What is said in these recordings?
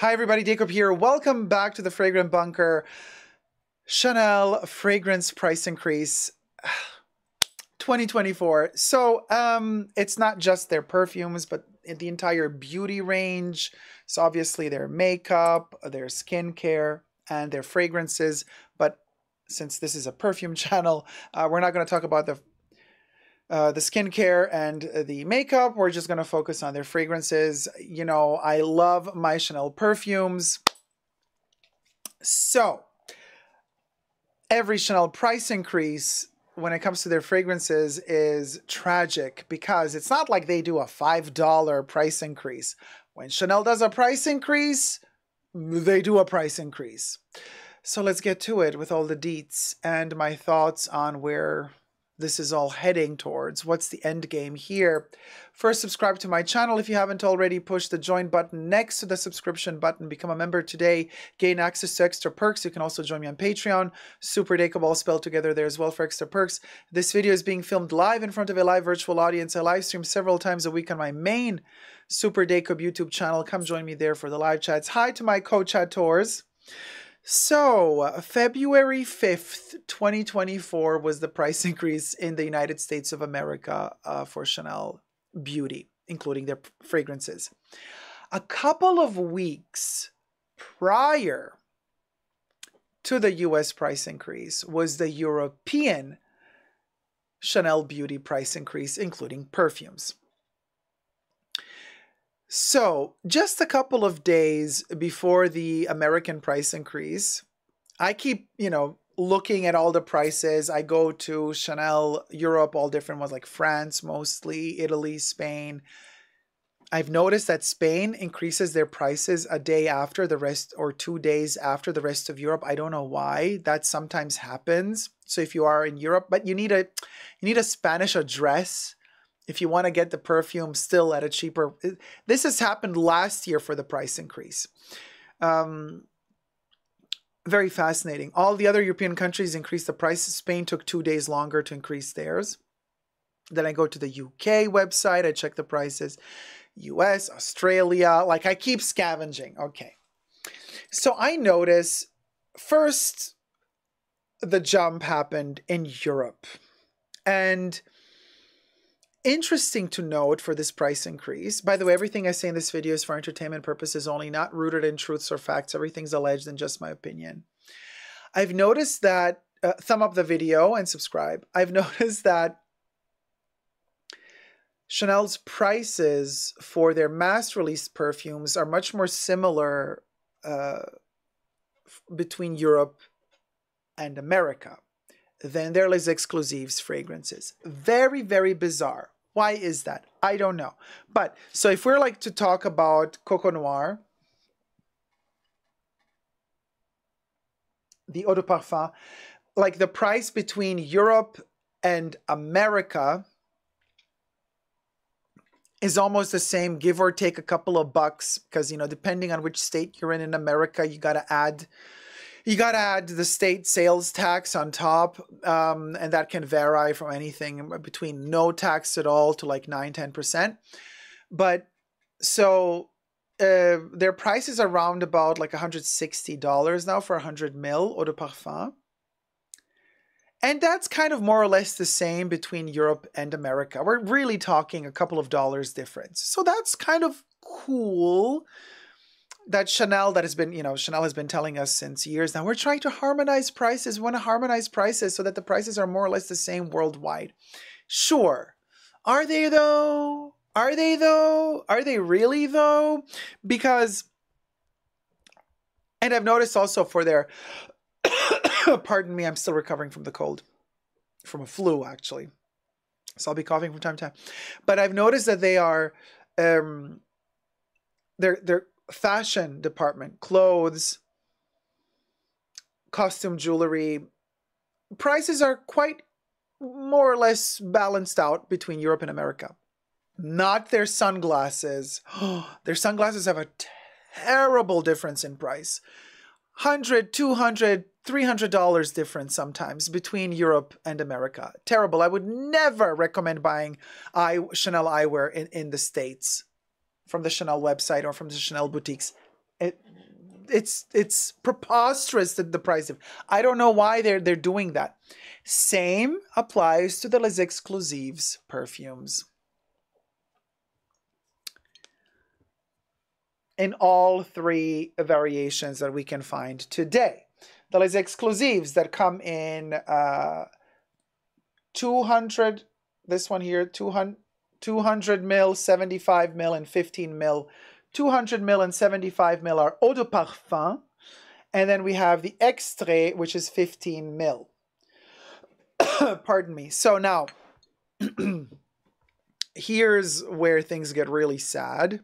Hi, everybody. Dacob here. Welcome back to the Fragrant Bunker. Chanel fragrance price increase 2024. So, um, it's not just their perfumes, but the entire beauty range. So, obviously, their makeup, their skincare, and their fragrances. But since this is a perfume channel, uh, we're not going to talk about the uh, the skincare and the makeup. We're just going to focus on their fragrances. You know, I love my Chanel perfumes. So, every Chanel price increase when it comes to their fragrances is tragic because it's not like they do a $5 price increase. When Chanel does a price increase, they do a price increase. So let's get to it with all the deets and my thoughts on where this is all heading towards. What's the end game here? First, subscribe to my channel if you haven't already. Push the join button next to the subscription button. Become a member today. Gain access to extra perks. You can also join me on Patreon. Super Dacob all spelled together there as well for extra perks. This video is being filmed live in front of a live virtual audience. I live stream several times a week on my main Super Dacob YouTube channel. Come join me there for the live chats. Hi to my co-chatters. So, February 5th, 2024 was the price increase in the United States of America uh, for Chanel Beauty, including their fragrances. A couple of weeks prior to the US price increase was the European Chanel Beauty price increase, including perfumes. So, just a couple of days before the American price increase, I keep, you know, looking at all the prices. I go to Chanel Europe, all different ones like France mostly, Italy, Spain. I've noticed that Spain increases their prices a day after the rest or two days after the rest of Europe. I don't know why. That sometimes happens. So if you are in Europe, but you need a you need a Spanish address if you want to get the perfume still at a cheaper this has happened last year for the price increase. Um, very fascinating. All the other european countries increased the prices. Spain took two days longer to increase theirs. Then i go to the uk website i check the prices. Us australia like i keep scavenging. Okay. So i notice first the jump happened in europe. And interesting to note for this price increase. By the way, everything I say in this video is for entertainment purposes only, not rooted in truths or facts. Everything's alleged and just my opinion. I've noticed that, uh, thumb up the video and subscribe. I've noticed that Chanel's prices for their mass release perfumes are much more similar uh, between Europe and America than their Les Exclusifs fragrances. Very, very bizarre. Why is that? I don't know. But so if we're like to talk about Coco Noir, the eau de parfum, like the price between Europe and America is almost the same, give or take a couple of bucks, because you know, depending on which state you're in in America, you got to add you got to add the state sales tax on top, um, and that can vary from anything between no tax at all to like 9 10%. But so uh, their price is around about like $160 now for 100 mil eau de parfum. And that's kind of more or less the same between Europe and America. We're really talking a couple of dollars difference. So that's kind of cool that Chanel that has been, you know, Chanel has been telling us since years now, we're trying to harmonize prices. We want to harmonize prices so that the prices are more or less the same worldwide. Sure. Are they though? Are they though? Are they really though? Because and I've noticed also for their pardon me, I'm still recovering from the cold. From a flu, actually. So I'll be coughing from time to time. But I've noticed that they are um they're they're fashion department, clothes, costume jewelry, prices are quite more or less balanced out between Europe and America. Not their sunglasses. their sunglasses have a terrible difference in price. 100, 200, 300 dollars difference sometimes between Europe and America. Terrible. I would never recommend buying Chanel eyewear in, in the States from the Chanel website or from the Chanel boutiques. It, it's it's preposterous that the price of I don't know why they're they're doing that. Same applies to the Les Exclusifs perfumes. In all three variations that we can find today. The Les Exclusifs that come in uh, 200, this one here, 200, 200 mil, 75 mil, and 15 mil 200 mil and 75 mil are eau de parfum. And then we have the extrait, which is 15 mil. Pardon me. So now, here's where things get really sad.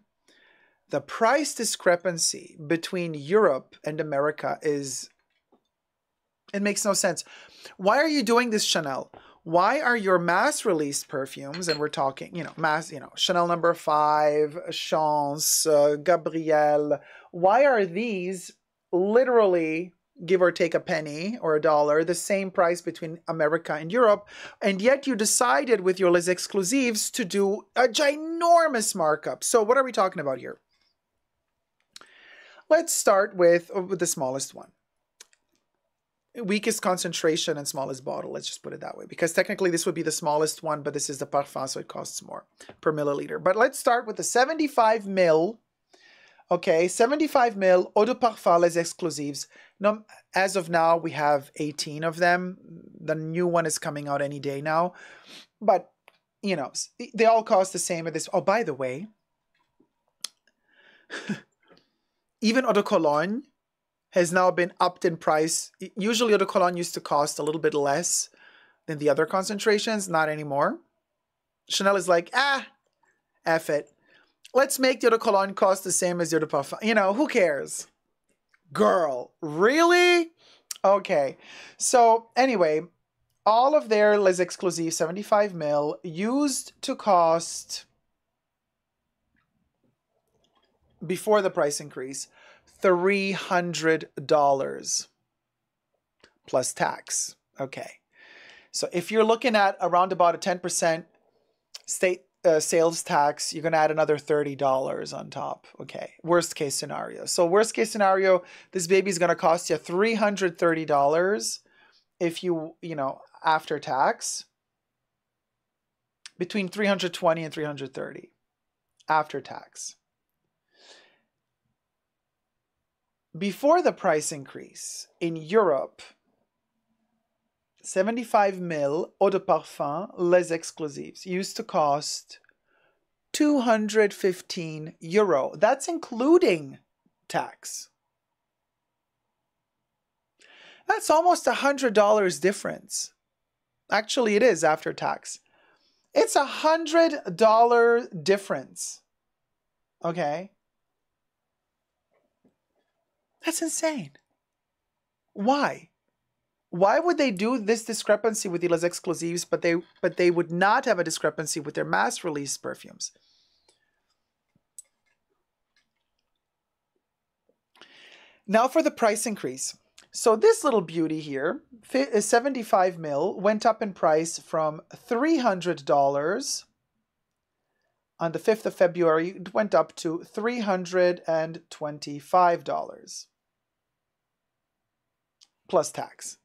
The price discrepancy between Europe and America is, it makes no sense. Why are you doing this, Chanel? Why are your mass release perfumes, and we're talking, you know, mass, you know, Chanel number five, Chance, uh, Gabrielle, why are these literally give or take a penny or a dollar, the same price between America and Europe, and yet you decided with your Les Exclusifs to do a ginormous markup. So what are we talking about here? Let's start with, with the smallest one weakest concentration and smallest bottle. Let's just put it that way. Because technically this would be the smallest one, but this is the parfum, so it costs more per milliliter. But let's start with the 75 mil. Okay, 75 mil eau de parfum les exclusifs. No, as of now, we have 18 of them. The new one is coming out any day now. But, you know, they all cost the same at this. Oh, by the way, even eau de cologne has now been upped in price. Usually, eau de cologne used to cost a little bit less than the other concentrations, not anymore. Chanel is like, ah, F it. Let's make eau de cologne cost the same as eau de parfum. You know, who cares? Girl, really? Okay. So, anyway, all of their Les Exclusifs 75 mil used to cost before the price increase $300 plus tax. Okay. So if you're looking at around about a 10% state uh, sales tax, you're going to add another $30 on top. Okay. Worst case scenario. So worst case scenario, this baby is going to cost you $330 if you, you know, after tax between 320 and 330 after tax. Before the price increase in Europe, 75 mil eau de parfum Les Exclusifs used to cost 215 euro. That's including tax. That's almost a hundred dollars difference. Actually, it is after tax. It's a hundred dollar difference. Okay. That's insane. Why? Why would they do this discrepancy with the Les Exclusifs, but they but they would not have a discrepancy with their mass release perfumes? Now for the price increase. So this little beauty here, uh, 75 mil, went up in price from $300 on the 5th of February. It went up to $325 plus tax.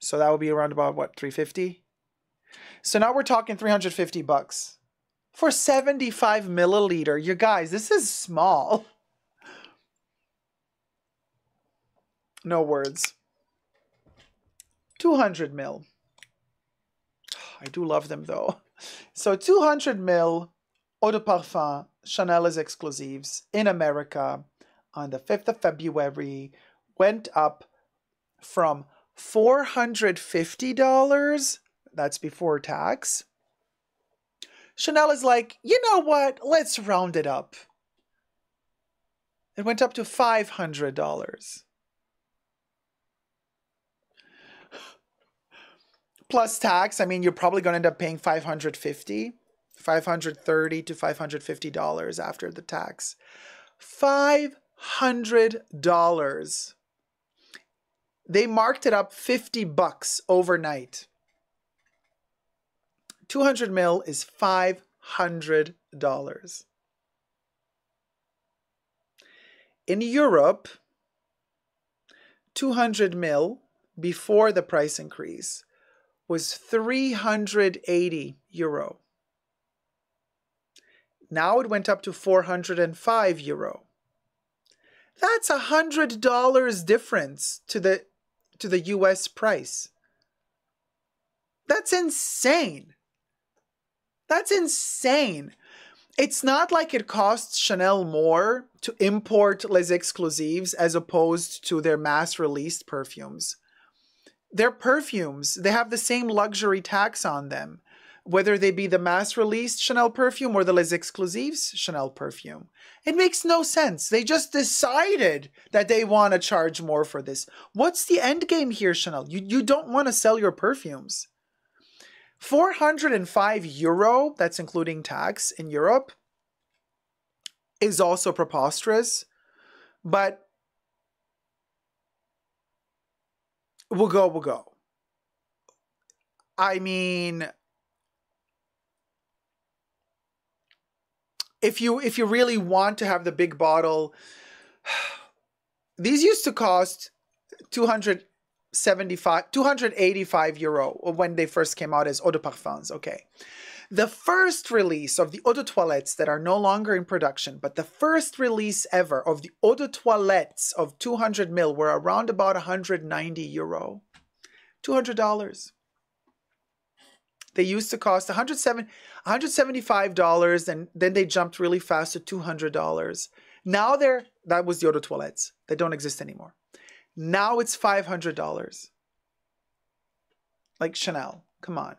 So that would be around about what, 350? So now we're talking 350 bucks for 75 milliliter. You guys, this is small. No words. 200 mil. I do love them though. So 200 mil eau de parfum Chanel Les Exclusifs in America on the 5th of February went up from $450, that's before tax. Chanel is like, you know what? Let's round it up. It went up to $500. Plus tax, I mean, you're probably going to end up paying 550 $530 to $550 after the tax. $500 they marked it up 50 bucks overnight. 200 mil is $500. In Europe, 200 mil before the price increase was 380 euro. Now it went up to 405 euro. That's a hundred dollars difference to the to the US price. That's insane. That's insane. It's not like it costs Chanel more to import Les Exclusifs as opposed to their mass released perfumes. Their perfumes, they have the same luxury tax on them, whether they be the mass released Chanel perfume or the Les Exclusifs Chanel perfume. It makes no sense. They just decided that they want to charge more for this. What's the end game here, Chanel? You, you don't want to sell your perfumes. 405 euro, that's including tax in Europe, is also preposterous, but we'll go, we'll go. I mean, if you if you really want to have the big bottle, these used to cost 200 75 285 euro when they first came out as eau de parfums okay? The first release of the eau de toilettes that are no longer in production but the first release ever of the eau de toilettes of 200 mil were around about 190 euro. 200 dollars they used to cost 107 175 dollars and then they jumped really fast to 200 dollars now they're that was the eau toilettes they don't exist anymore now it's $500. Like Chanel, come on.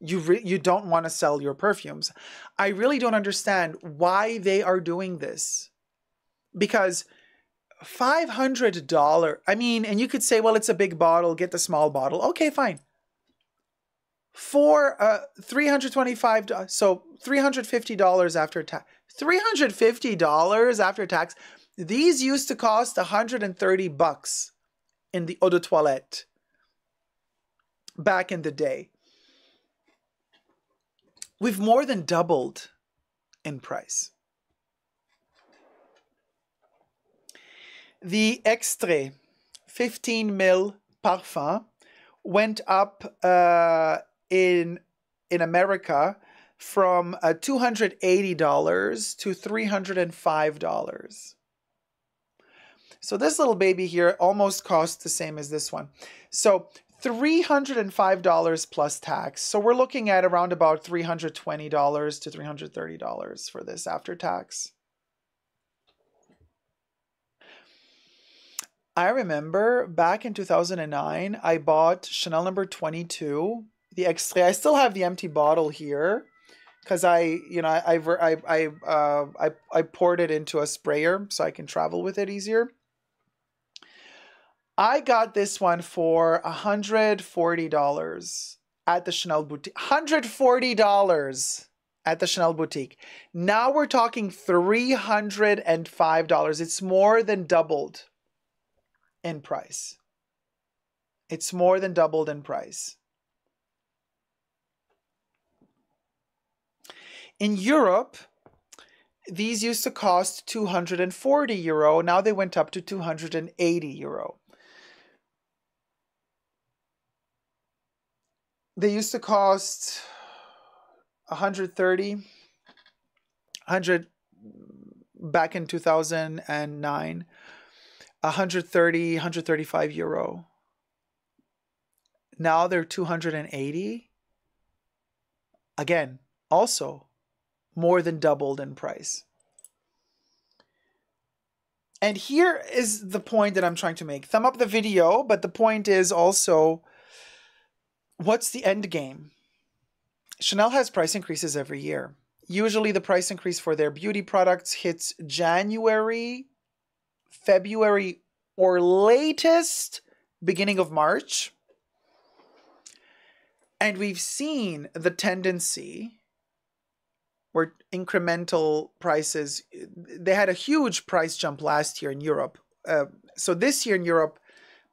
You re- you don't want to sell your perfumes. I really don't understand why they are doing this. Because $500, I mean, and you could say, well, it's a big bottle, get the small bottle. Okay, fine. For uh, $325, so $350 after tax. $350 after tax. These used to cost 130 bucks in the eau de toilette back in the day. We've more than doubled in price. The Extrait 15 mil parfum went up uh, in in America from uh, $280 to $305. So this little baby here almost costs the same as this one. So $305 plus tax. So we're looking at around about $320 to $330 for this after tax. I remember back in 2009, I bought Chanel number 22, the extrait. I still have the empty bottle here because I, you know, I, I, I, uh, I, I poured it into a sprayer so I can travel with it easier. I got this one for $140 at the Chanel boutique. $140 at the Chanel boutique. Now we're talking $305. It's more than doubled in price. It's more than doubled in price. In Europe, these used to cost 240 euro. Now they went up to 280 euro. they used to cost 130 100 back in 2009 130 135 euro now they're 280 again also more than doubled in price and here is the point that i'm trying to make thumb up the video but the point is also What's the end game? Chanel has price increases every year. Usually, the price increase for their beauty products hits January, February, or latest beginning of March. And we've seen the tendency where incremental prices, they had a huge price jump last year in Europe. Uh, so this year in Europe,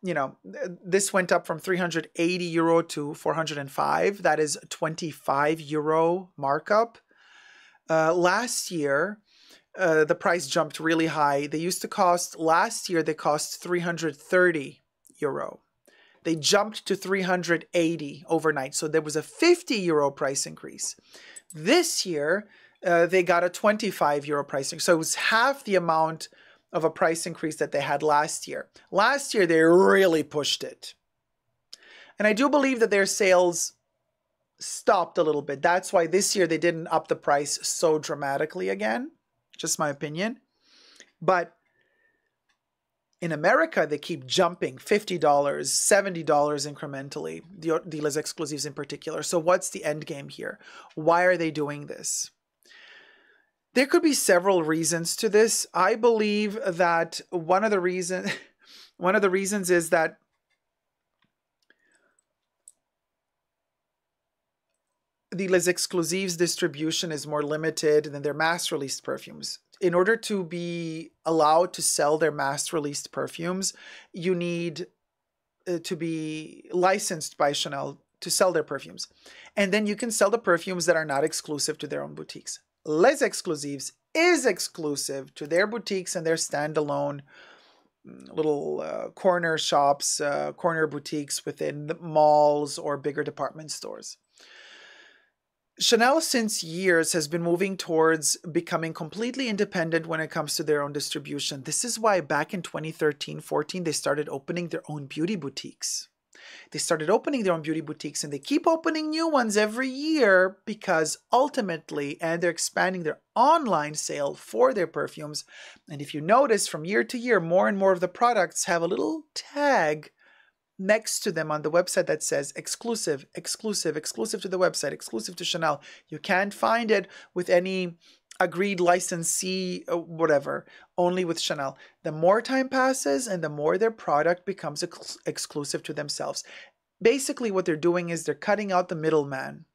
you know, this went up from 380 euro to 405. That is 25 euro markup. Uh, last year, uh, the price jumped really high. They used to cost last year. They cost 330 euro. They jumped to 380 overnight. So there was a 50 euro price increase. This year, uh, they got a 25 euro price increase. So it was half the amount of a price increase that they had last year. Last year, they really pushed it. And I do believe that their sales stopped a little bit. That's why this year they didn't up the price so dramatically again. Just my opinion. But in America, they keep jumping $50, $70 incrementally, the, Les Exclusifs in particular. So, what's the end game here? Why are they doing this? There could be several reasons to this. I believe that one of the reason one of the reasons is that the Les Exclusifs distribution is more limited than their mass released perfumes. In order to be allowed to sell their mass released perfumes, you need uh, to be licensed by Chanel to sell their perfumes. And then you can sell the perfumes that are not exclusive to their own boutiques. Les Exclusifs is exclusive to their boutiques and their standalone mm, little uh, corner shops, uh, corner boutiques within the malls or bigger department stores. Chanel, since years, has been moving towards becoming completely independent when it comes to their own distribution. This is why back in 2013 14, they started opening their own beauty boutiques. They started opening their own beauty boutiques and they keep opening new ones every year because ultimately, and they're expanding their online sale for their perfumes. And if you notice from year to year, more and more of the products have a little tag next to them on the website that says exclusive, exclusive, exclusive to the website, exclusive to Chanel. You can't find it with any agreed licensee, uh, whatever, only with Chanel. The more time passes and the more their product becomes ex- exclusive to themselves. Basically, what they're doing is they're cutting out the middleman.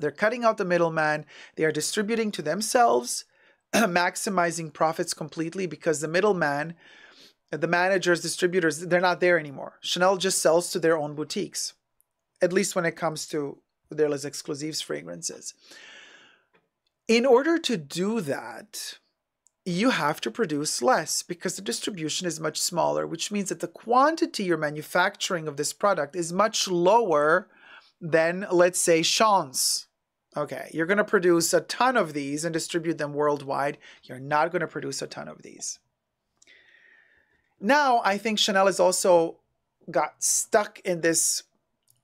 They're cutting out the middleman. They are distributing to themselves, maximizing profits completely because the middleman the managers, distributors, they're not there anymore. Chanel just sells to their own boutiques, at least when it comes to their Les Exclusifs fragrances. In order to do that, you have to produce less because the distribution is much smaller, which means that the quantity you're manufacturing of this product is much lower than, let's say, Chance. Okay, you're going to produce a ton of these and distribute them worldwide. You're not going to produce a ton of these. Now, I think Chanel has also got stuck in this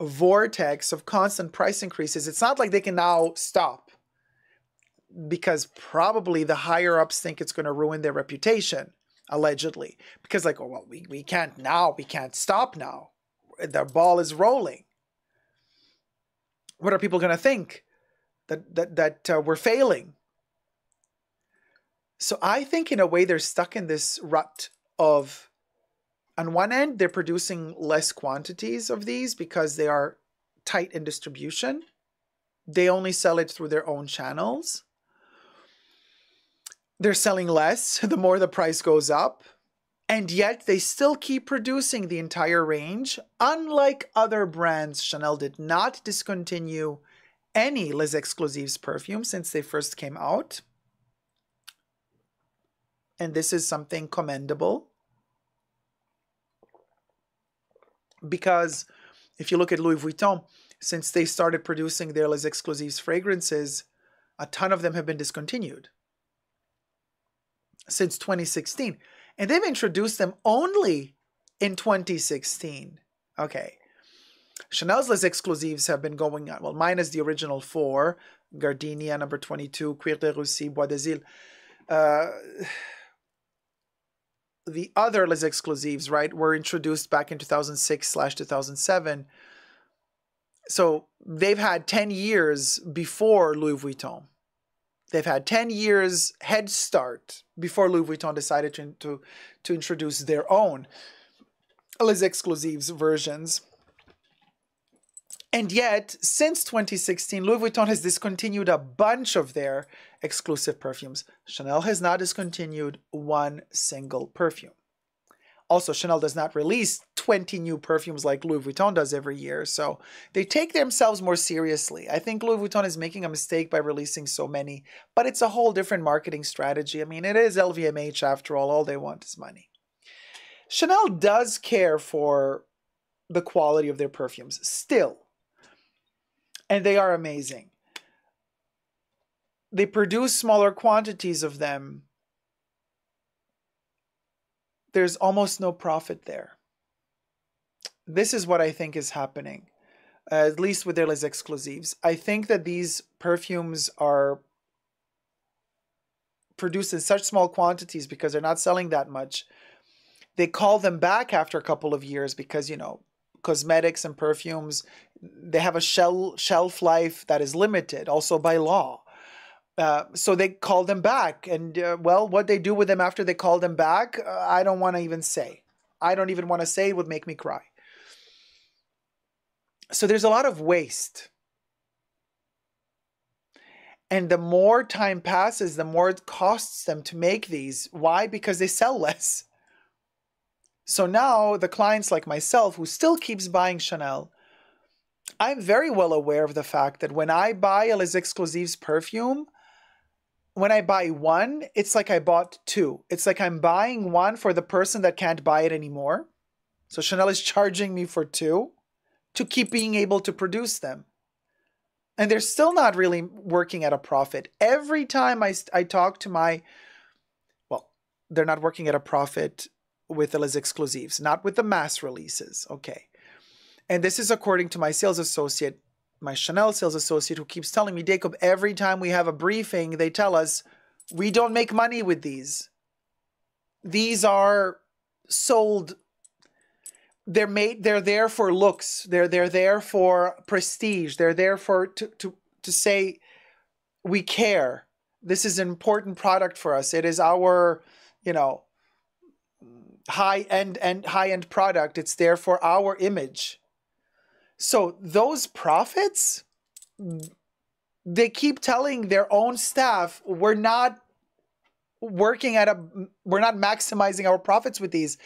vortex of constant price increases. It's not like they can now stop because probably the higher ups think it's going to ruin their reputation, allegedly. Because, like, oh, well, we, we can't now, we can't stop now. The ball is rolling. What are people going to think? That, that, that uh, we're failing. So I think, in a way, they're stuck in this rut of on one end they're producing less quantities of these because they are tight in distribution. They only sell it through their own channels. They're selling less the more the price goes up. And yet they still keep producing the entire range unlike other brands chanel did not discontinue any les exclusifs perfume since they first came out and this is something commendable because if you look at Louis Vuitton, since they started producing their Les Exclusifs fragrances, a ton of them have been discontinued since 2016. And they've introduced them only in 2016. Okay. Chanel's Les Exclusifs have been going on. Well, minus the original four Gardenia, number 22, Cuir de Russie, Bois Îles. Uh, the other Les Exclusifs, right, were introduced back in 2006 slash 2007. So they've had 10 years before Louis Vuitton. They've had 10 years head start before Louis Vuitton decided to, to, to introduce their own Les Exclusifs versions. And yet, since 2016, Louis Vuitton has discontinued a bunch of their exclusive perfumes. Chanel has not discontinued one single perfume. Also, Chanel does not release 20 new perfumes like Louis Vuitton does every year. So they take themselves more seriously. I think Louis Vuitton is making a mistake by releasing so many, but it's a whole different marketing strategy. I mean, it is LVMH after all. All they want is money. Chanel does care for the quality of their perfumes still, and they are amazing. They produce smaller quantities of them there's almost no profit there. This is what I think is happening, uh, at least with their Les Exclusifs. I think that these perfumes are produced in such small quantities because they're not selling that much. They call them back after a couple of years because, you know, cosmetics and perfumes, they have a shell, shelf life that is limited also by law. Uh, so they call them back. And uh, well, what they do with them after they call them back, uh, I don't want to even say. I don't even want to say it would make me cry. So there's a lot of waste. And the more time passes, the more it costs them to make these. Why? Because they sell less. So now the clients like myself, who still keeps buying Chanel, I'm very well aware of the fact that when I buy a Les Exclusifs perfume, when I buy one, it's like I bought two. It's like I'm buying one for the person that can't buy it anymore. So Chanel is charging me for two to keep being able to produce them. And they're still not really working at a profit. Every time I, I talk to my, well, they're not working at a profit with the Les Exclusifs, not with the mass releases. Okay. And this is according to my sales associate my Chanel sales associate who keeps telling me, Jacob, every time we have a briefing, they tell us we don't make money with these. These are sold. They're made. They're there for looks. They're they're there for prestige. They're there for to to to say we care. This is an important product for us. It is our, you know, high end and high end product. It's there for our image. So those profits, they keep telling their own staff, we're not working at a we're not maximizing our profits with these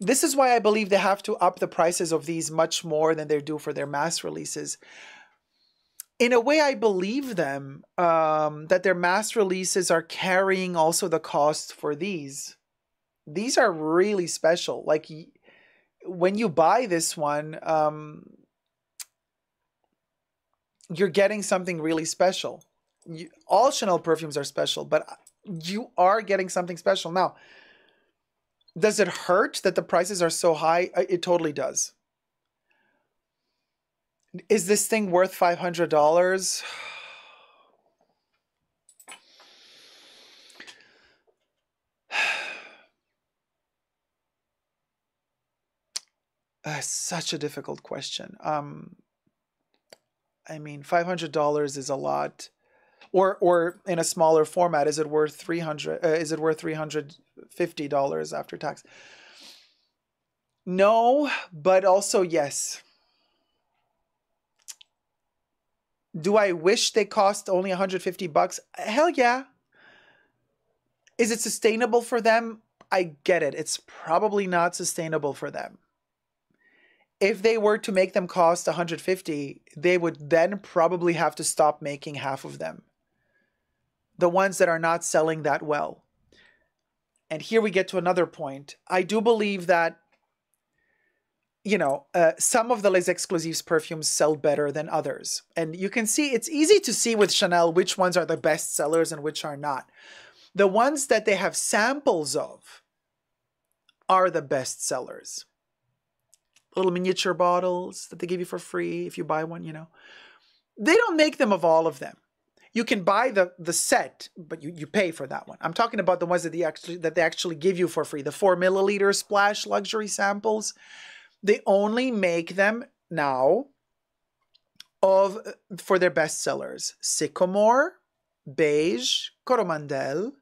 this is why i believe they have to up the prices of these much more than they do for their mass releases in a way i believe them um, that their mass releases are carrying also the cost for these these are really special like when you buy this one um, you're getting something really special. You, all Chanel perfumes are special, but you are getting something special. Now, does it hurt that the prices are so high? It totally does. Is this thing worth $500? Such a difficult question. Um, I mean, five hundred dollars is a lot, or or in a smaller format, is it worth three hundred? Uh, is it worth three hundred fifty dollars after tax? No, but also yes. Do I wish they cost only 150 bucks? Hell yeah. Is it sustainable for them? I get it. It's probably not sustainable for them if they were to make them cost 150 they would then probably have to stop making half of them. The ones that are not selling that well. And here we get to another point. I do believe that you know uh, some of the les exclusifs perfumes sell better than others. And you can see it's easy to see with chanel which ones are the best sellers and which are not. The ones that they have samples of are the best sellers little miniature bottles that they give you for free if you buy one, you know. They don't make them of all of them. You can buy the the set, but you, you pay for that one. I'm talking about the ones that they actually that they actually give you for free, the four milliliter splash luxury samples. They only make them now of for their best sellers. Sycomore, Beige, Coromandel,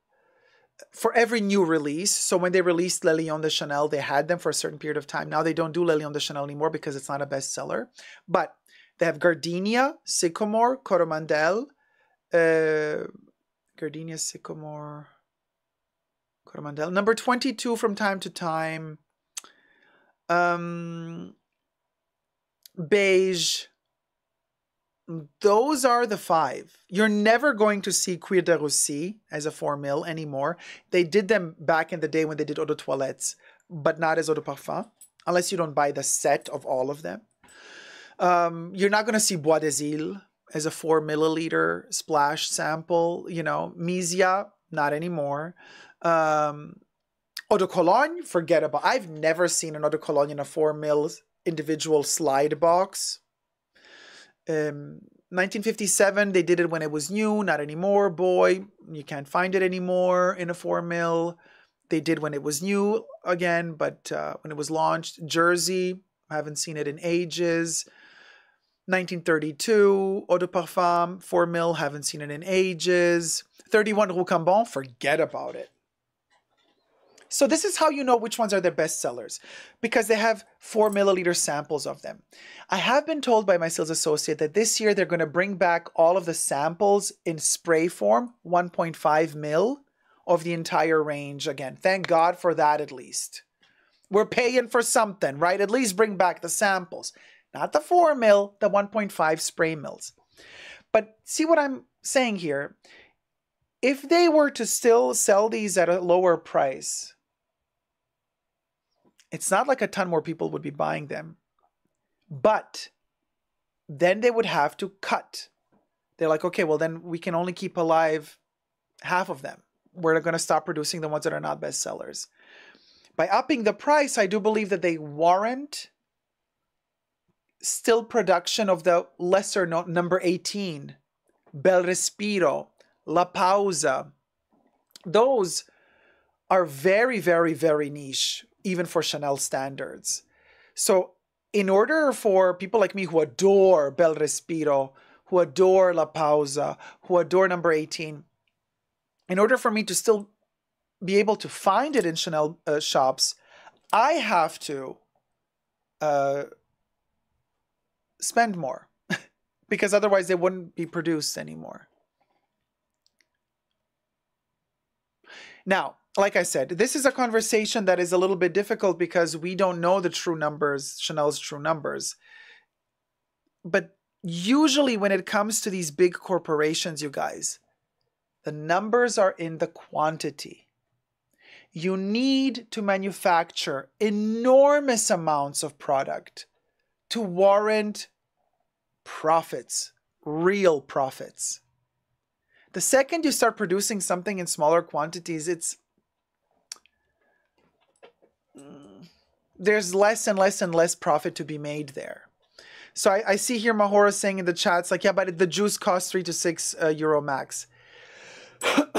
for every new release. So when they released Le Lion de Chanel, they had them for a certain period of time. Now they don't do Le Lion de Chanel anymore because it's not a bestseller. But they have Gardenia, Sycomore, Coromandel, uh, Gardenia, Sycomore, Coromandel. Number 22 from time to time. um, beige. Those are the five. You're never going to see Cuir de Russie as a four mil anymore. They did them back in the day when they did eau de toilettes, but not as eau de parfum, unless you don't buy the set of all of them. Um, you're not going to see Bois des Îles as a four milliliter splash sample. You know, Misia, not anymore. Um, Eau de Cologne, forget about. I've never seen an Eau de Cologne in a four mil individual slide box. Um, 1957, they did it when it was new, not anymore. Boy, you can't find it anymore in a four mil. They did when it was new again, but uh, when it was launched, Jersey, I haven't seen it in ages. 1932, Eau de Parfum, 4 mil, haven't seen it in ages. 31 Rue Cambon, forget about it. So this is how you know which ones are their best sellers because they have four milliliter samples of them. I have been told by my sales associate that this year they're going to bring back all of the samples in spray form, 1.5 mil of the entire range again. Thank God for that at least. We're paying for something, right? At least bring back the samples. Not the 4 mil, the 1.5 spray mils. But see what I'm saying here? If they were to still sell these at a lower price, it's not like a ton more people would be buying them. But then they would have to cut. They're like, okay, well, then we can only keep alive half of them. We're going to stop producing the ones that are not bestsellers. By upping the price, I do believe that they warrant still production of the lesser number 18, Bel Respiro, La Pausa. Those are very, very, very niche even for Chanel standards. So, in order for people like me who adore Bel Respiro, who adore La Pausa, who adore number 18, in order for me to still be able to find it in Chanel uh, shops, I have to uh, spend more because otherwise they wouldn't be produced anymore. Now, like I said, this is a conversation that is a little bit difficult because we don't know the true numbers, Chanel's true numbers. But usually, when it comes to these big corporations, you guys, the numbers are in the quantity. You need to manufacture enormous amounts of product to warrant profits, real profits. The second you start producing something in smaller quantities, it's there's less and less and less profit to be made there. So I, I see here Mahora saying in the chats like, yeah, but the juice costs three to six uh, euro max.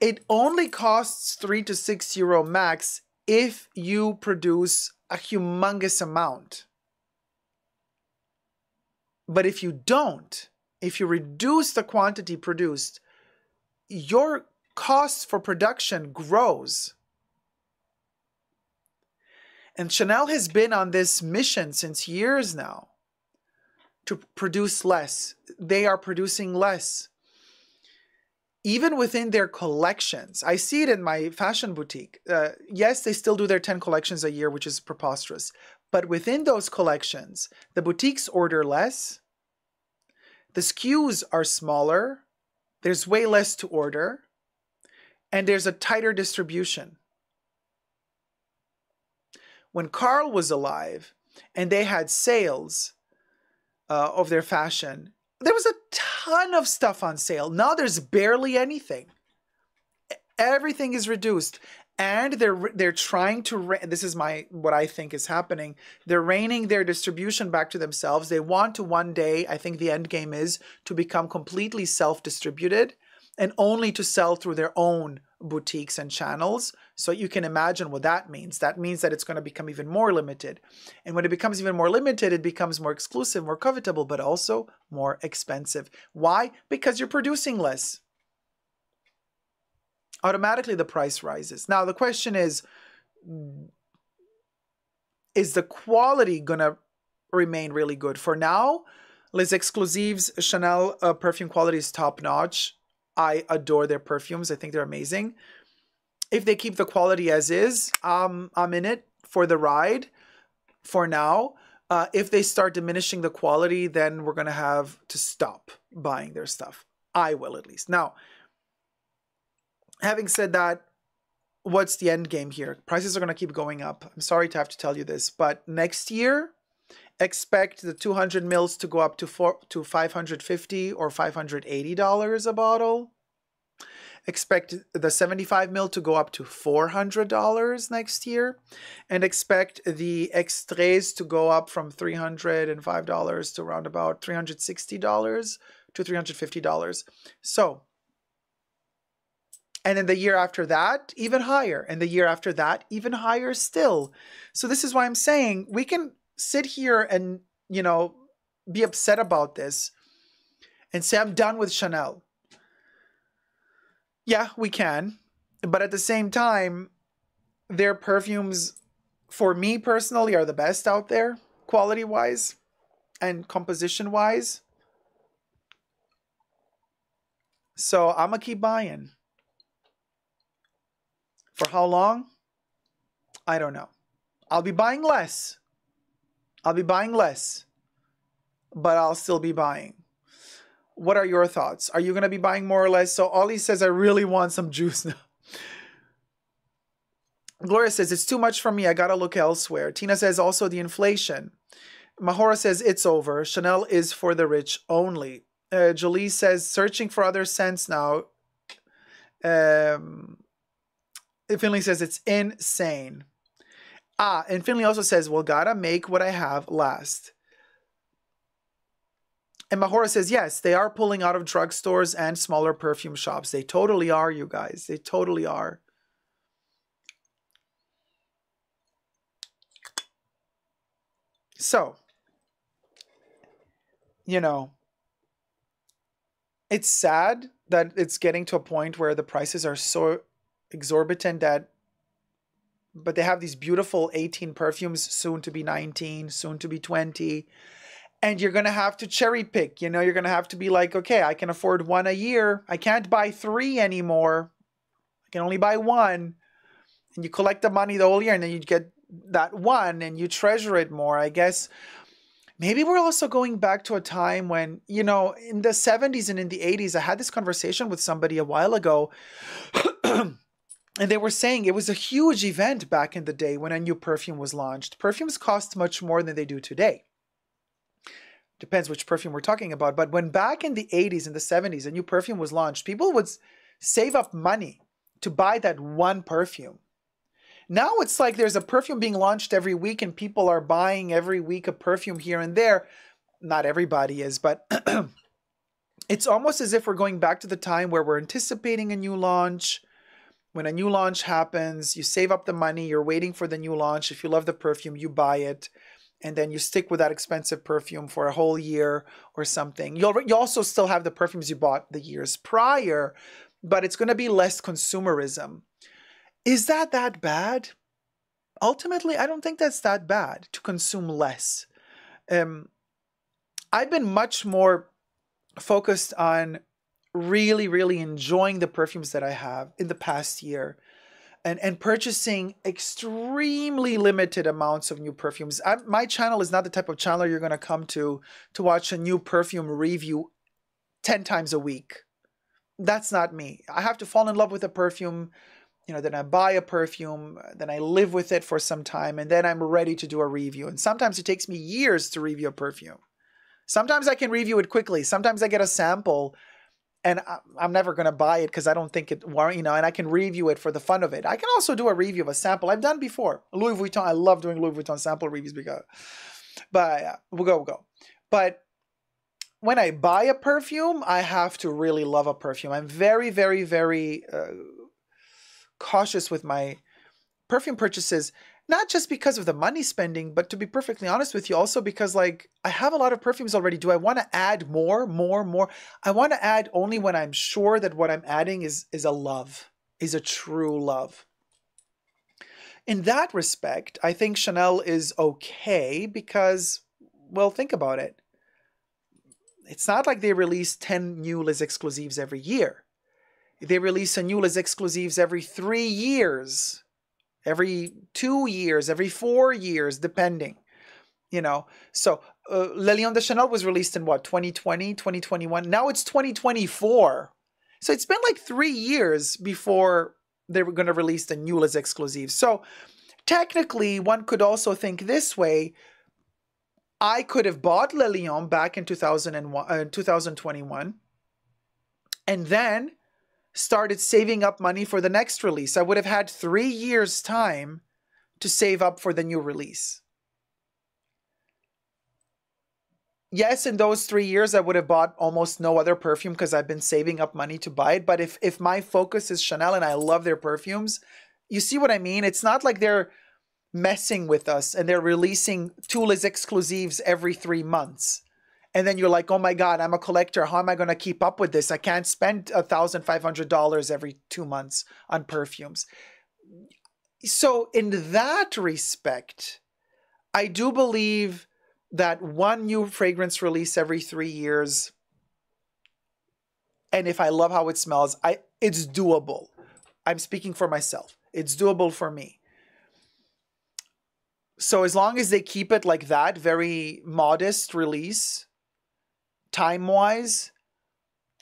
it only costs three to six euro max if you produce a humongous amount. But if you don't, if you reduce the quantity produced, your cost for production grows. And Chanel has been on this mission since years now to produce less. They are producing less. Even within their collections, I see it in my fashion boutique. Uh, yes, they still do their 10 collections a year, which is preposterous. But within those collections, the boutiques order less, the SKUs are smaller, there's way less to order, and there's a tighter distribution when Karl was alive and they had sales uh, of their fashion, there was a ton of stuff on sale. Now there's barely anything. Everything is reduced, and they're they're trying to. This is my what I think is happening. They're reining their distribution back to themselves. They want to one day. I think the end game is to become completely self-distributed and only to sell through their own boutiques and channels. So you can imagine what that means. That means that it's going to become even more limited. And when it becomes even more limited, it becomes more exclusive, more covetable, but also more expensive. Why? Because you're producing less. Automatically, the price rises. Now, the question is is the quality going to remain really good? For now, Les Exclusifs Chanel uh, perfume quality is top notch. I adore their perfumes. I think they're amazing. if they keep the quality as is, um, I'm in it for the ride for now. Uh, if they start diminishing the quality, then we're going to have to stop buying their stuff. I will at least. Now, having said that, what's the end game here? Prices are going to keep going up. I'm sorry to have to tell you this, but next year, expect the 200 mils to go up to four, to 550 or 580 dollars a bottle. Expect the 75 mil to go up to $400 next year, and expect the extraits to go up from $305 to around about $360 to $350. So, and in the year after that, even higher. And the year after that, even higher still. So, this is why I'm saying we can sit here and, you know, be upset about this and say, I'm done with Chanel. Yeah, we can. But at the same time, their perfumes, for me personally, are the best out there, quality wise and composition wise. So I'm going to keep buying. For how long? I don't know. I'll be buying less. I'll be buying less, but I'll still be buying. What are your thoughts? Are you going to be buying more or less? So Ollie says, I really want some juice now. Gloria says, it's too much for me. I got to look elsewhere. Tina says, also the inflation. Mahora says, it's over. Chanel is for the rich only. Uh, Jolie says, searching for other scents now. Um, Finley says, it's insane. Ah, and Finley also says, well, gotta make what I have last. And Mahora says, yes, they are pulling out of drugstores and smaller perfume shops. They totally are, you guys. They totally are. So, you know, it's sad that it's getting to a point where the prices are so exorbitant that but they have these beautiful 18 perfumes, soon to be 19, soon to be 20. And you're going to have to cherry pick. You know, you're going to have to be like, okay, I can afford one a year. I can't buy three anymore. I can only buy one. And you collect the money the whole year and then you get that one and you treasure it more. I guess maybe we're also going back to a time when, you know, in the 70s and in the 80s, I had this conversation with somebody a while ago. and they were saying it was a huge event back in the day when a new perfume was launched. Perfumes cost much more than they do today. Depends which perfume we're talking about. But when back in the 80s and the 70s a new perfume was launched, people would save up money to buy that one perfume. Now it's like there's a perfume being launched every week and people are buying every week a perfume here and there. Not everybody is, but it's almost as if we're going back to the time where we're anticipating a new launch when a new launch happens, you save up the money, you're waiting for the new launch. If you love the perfume, you buy it. And then you stick with that expensive perfume for a whole year or something. You'll you also still have the perfumes you bought the years prior, but it's going to be less consumerism. Is that that bad? Ultimately, I don't think that's that bad to consume less. Um, I've been much more focused on really, really enjoying the perfumes that I have in the past year and, and purchasing extremely limited amounts of new perfumes. I, my channel is not the type of channel you're going to come to to watch a new perfume review 10 times a week. That's not me. I have to fall in love with a perfume, you know, then I buy a perfume, then I live with it for some time, and then I'm ready to do a review. And sometimes it takes me years to review a perfume. Sometimes I can review it quickly. Sometimes I get a sample and I'm never going to buy it because I don't think it, you know, and I can review it for the fun of it. I can also do a review of a sample. I've done before. Louis Vuitton. I love doing Louis Vuitton sample reviews because, but we'll go, we'll go. But when I buy a perfume, I have to really love a perfume. I'm very, very, very uh, cautious with my perfume purchases not just because of the money spending, but to be perfectly honest with you, also because like I have a lot of perfumes already. Do I want to add more, more, more? I want to add only when I'm sure that what I'm adding is is a love, is a true love. In that respect, I think Chanel is okay because, well, think about it. It's not like they release 10 new Les Exclusifs every year. They release a new Les Exclusifs every three years, every two years, every four years, depending. You know, so uh, Le Lion de Chanel was released in what, 2020, 2021? Now it's 2024. So it's been like three years before they were going to release the new Les Exclusifs. So technically, one could also think this way. I could have bought Le Lion back in 2001, uh, 2021 and then started saving up money for the next release. I would have had three years' time to save up for the new release. Yes, in those three years, I would have bought almost no other perfume because I've been saving up money to buy it. But if if my focus is Chanel and I love their perfumes, you see what I mean? It's not like they're messing with us and they're releasing two Les exclusifs every three months and then you're like, oh my God, I'm a collector. How am I going to keep up with this? I can't spend $1,500 every two months on perfumes. So, in that respect, I do believe that one new fragrance release every three years, and if I love how it smells, I it's doable. I'm speaking for myself. It's doable for me. So as long as they keep it like that, very modest release, time wise,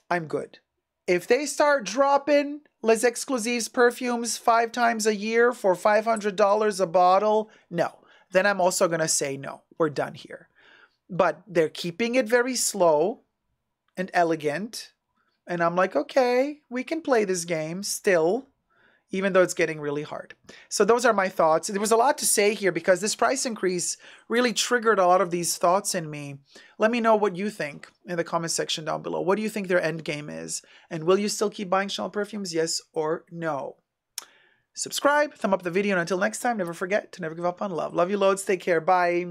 I'm good. If they start dropping Les Exclusifs perfumes five times a year for $500 a bottle, no. Then I'm also going to say no, we're done here. But they're keeping it very slow and elegant. And I'm like, okay, we can play this game still even though it's getting really hard. So those are my thoughts. There was a lot to say here because this price increase really triggered a lot of these thoughts in me. Let me know what you think in the comment section down below. What do you think their end game is? And will you still keep buying Chanel perfumes? Yes or no? Subscribe, thumb up the video, and until next time, never forget to never give up on love. Love you loads. Take care. Bye.